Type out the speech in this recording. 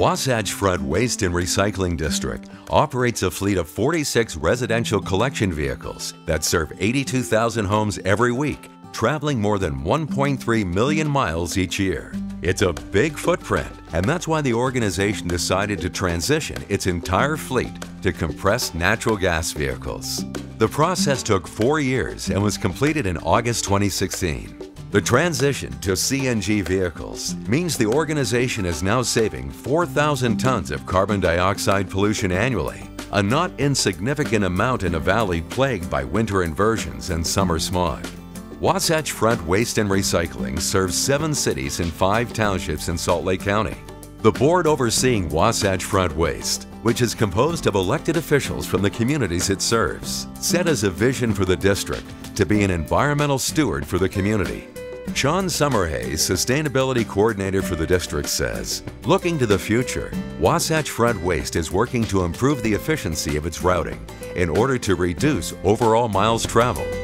Wasatch Front Waste and Recycling District operates a fleet of 46 residential collection vehicles that serve 82,000 homes every week, traveling more than 1.3 million miles each year. It's a big footprint, and that's why the organization decided to transition its entire fleet to compressed natural gas vehicles. The process took four years and was completed in August 2016. The transition to CNG vehicles means the organization is now saving 4,000 tons of carbon dioxide pollution annually, a not insignificant amount in a valley plagued by winter inversions and summer smog. Wasatch Front Waste and Recycling serves seven cities and five townships in Salt Lake County. The board overseeing Wasatch Front Waste, which is composed of elected officials from the communities it serves, set as a vision for the district to be an environmental steward for the community Sean Summerhays, Sustainability Coordinator for the district, says Looking to the future, Wasatch Front Waste is working to improve the efficiency of its routing in order to reduce overall miles traveled